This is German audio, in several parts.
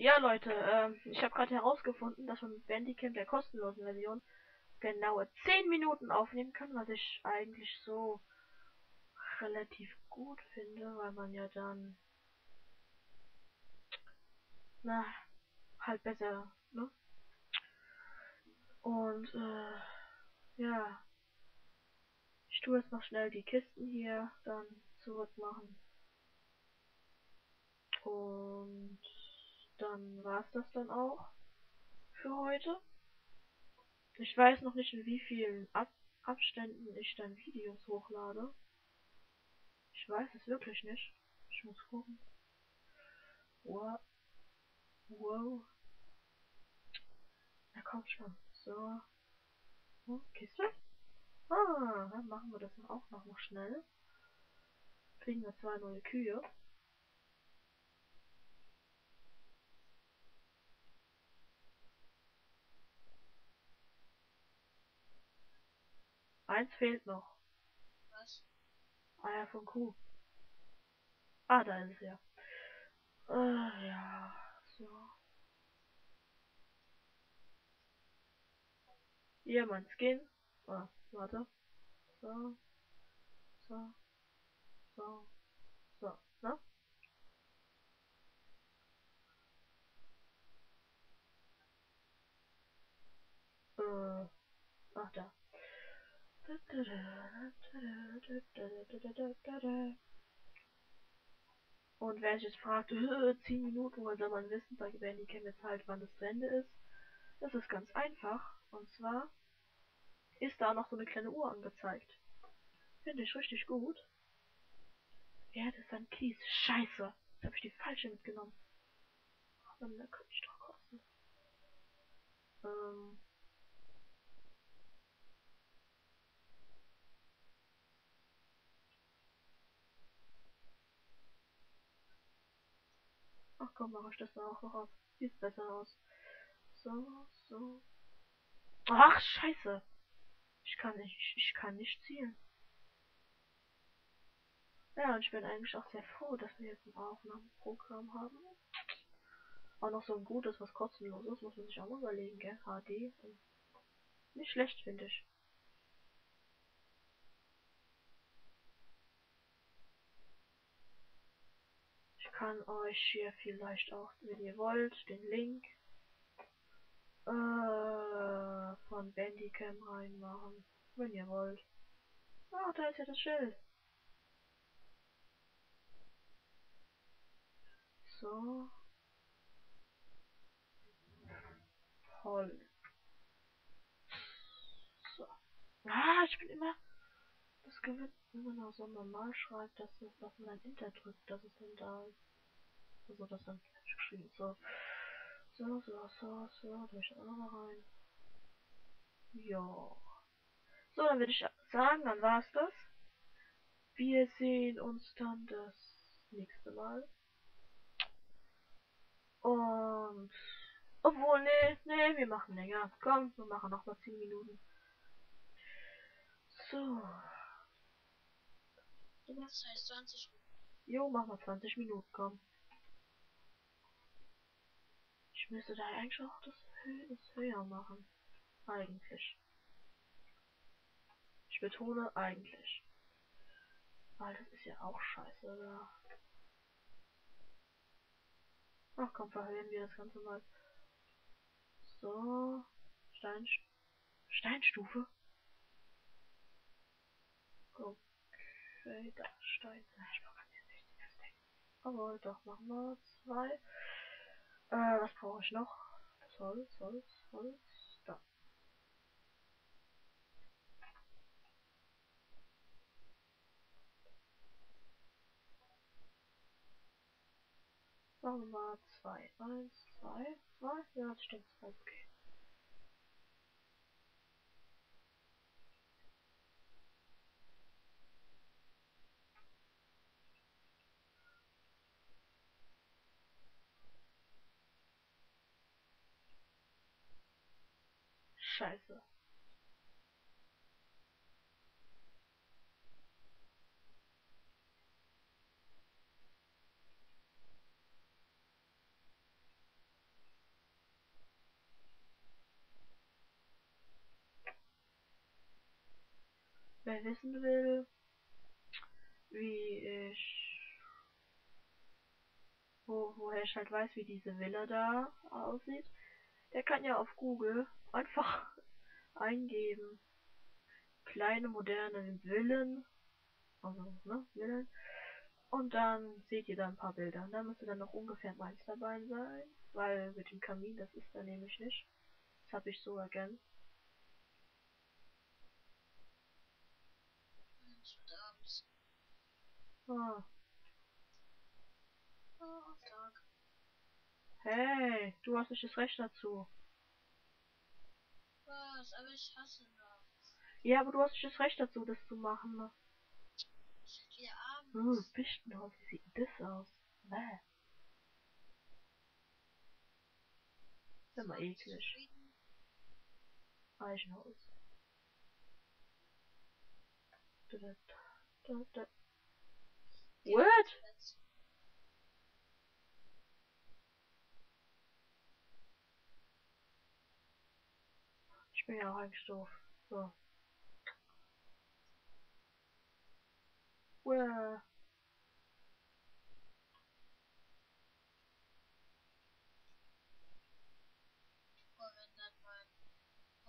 Ja, Leute, ähm, ich habe gerade herausgefunden, dass man mit Bandicam der kostenlosen Version genaue 10 Minuten aufnehmen kann, was ich eigentlich so relativ gut finde, weil man ja dann na halt besser, ne? Und äh, ja, ich tue jetzt noch schnell die Kisten hier dann zurückmachen. Und dann war's das dann auch für heute. Ich weiß noch nicht, in wie vielen Ab Abständen ich dann Videos hochlade. Ich weiß es wirklich nicht. Ich muss gucken. Wow. Wow. Na komm schon. So. Hm, Kiste? Ah, dann machen wir das auch noch mal schnell. Kriegen wir zwei neue Kühe. Eins fehlt noch. Was? Eier von Kuh. Ah, da ist es ja. Äh, ja. So. Hier mein Skin. Ah, warte. So. So. So. So. Ne? Äh. Ach da. Und wer sich jetzt fragt, 10 Minuten, woher soll man wissen, bei Bandicam jetzt halt, wann das zu Ende ist? Das ist ganz einfach. Und zwar ist da noch so eine kleine Uhr angezeigt. Finde ich richtig gut. Ja, das ist ein Kies. Scheiße. Jetzt habe ich die falsche mitgenommen. Ach, dann könnte ich doch kosten. Ähm. Ach komm, mache ich das dann auch noch aus. Sieht besser aus. So, so. Ach, scheiße. Ich kann nicht, ich, ich kann nicht zielen. Ja, und ich bin eigentlich auch sehr froh, dass wir jetzt ein Aufnahmeprogramm haben. Auch noch so ein gutes, was kostenlos ist, muss man sich auch mal überlegen, gell? HD. Nicht schlecht, finde ich. Kann euch hier vielleicht auch, wenn ihr wollt, den Link äh, von Bandicam reinmachen. Wenn ihr wollt. Ach, da ist ja das Schild. So. Toll. So. Ah, ich bin immer. Das gewinnt, wenn man auch so normal schreibt, dass es, dass man ein Enter drückt, dass es dann da ist. Also das dann falsch geschrieben. So. So, so, so, so. Ich auch noch rein. Ja. So, dann würde ich sagen, dann war's das. Wir sehen uns dann das nächste Mal. Und obwohl, nee, nee, wir machen länger. Komm, wir machen noch mal 10 Minuten. So. Das heißt 20 Jo, mach mal 20 Minuten, komm. Müsste da eigentlich auch das, das höher machen. Eigentlich. Ich betone eigentlich. Weil das ist ja auch scheiße da. Ach komm, verhöhen wir das Ganze mal. So. Stein, Steinstufe. Okay, da Stein. Ich brauche jetzt nicht das Ding. Aber doch, machen wir zwei. Äh, was brauche ich noch? Holz, Holz, Holz. Da. Machen wir zwei. Eins, zwei, zwei. Ja, das stimmt. Okay. scheiße. Wer wissen will, wie ich, wo, woher ich halt weiß, wie diese Villa da aussieht, der kann ja auf Google einfach eingeben. Kleine moderne Villen, also, ne, Villen. Und dann seht ihr da ein paar Bilder. Und da müsste dann noch ungefähr meins dabei sein, weil mit dem Kamin, das ist da nämlich nicht. Das habe ich so ergänzt. Ah. Tag. Hey, du hast nicht das Recht dazu. Was? Aber ich hasse nachts. Ja, aber du hast das Recht dazu, das zu machen. ne? Uh, abends. Fichtenhaus, wie sieht das aus? Bäh. Ist immer Seid ihr eklig. Eichenhaus. Da, da, da, da. What? Bin ja auch eigentlich doof. So.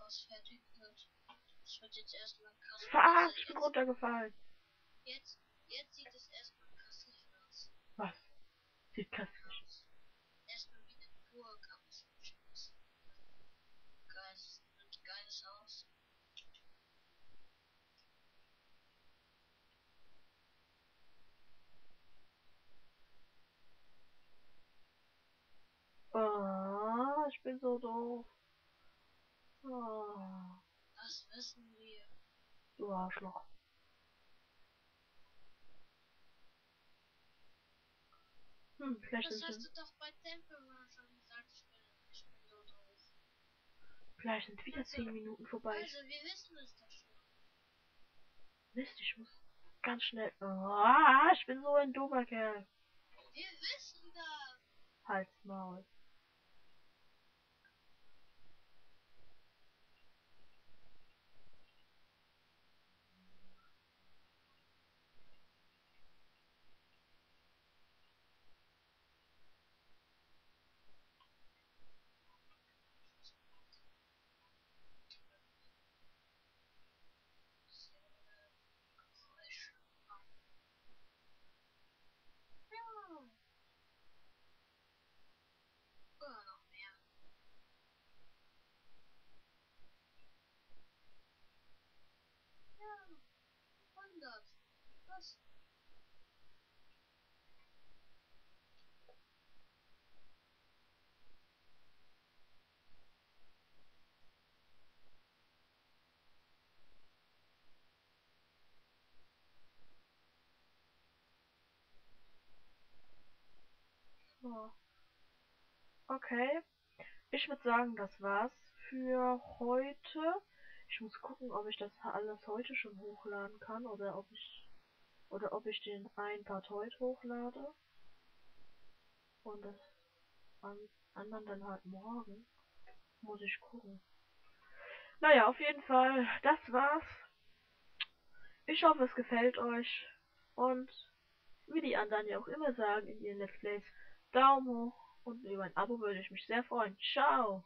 Haus fertig wird. Es wird jetzt erstmal krass. Fuck, ich bin runtergefallen. jetzt, jetzt sieht es erstmal krasslich aus. Was? Sieht köstlich. aus. Erstmal wie eine Burg, aber es wird schönes. Geiles, ein geiles Haus. Oh, ich bin so doof. Oh, Das wissen wir. du Arschloch. Hm, vielleicht Das hast du doch bei Temple schon gesagt. Ich bin, ich bin so doof. vielleicht sind wieder Also- 10 Minuten vorbei. Also, wir wissen es doch schon. Mist, ich muss ganz schnell. Oh, ich bin so ein dummer Kerl. Wir wissen das. Halt's Maul. Geräusche. Ja. Oder noch mehr. Ja. 100. Was? So. Okay. Ich würde sagen, das war's für heute. Ich muss gucken, ob ich das alles heute schon hochladen kann oder ob ich oder ob ich den einen Part heute hochlade und das an, anderen dann halt morgen. Muss ich gucken. Naja, auf jeden Fall, das war's. Ich hoffe, es gefällt euch. Und wie die anderen ja auch immer sagen in ihren Let's Plays, Daumen hoch und über ein Abo würde ich mich sehr freuen. Ciao!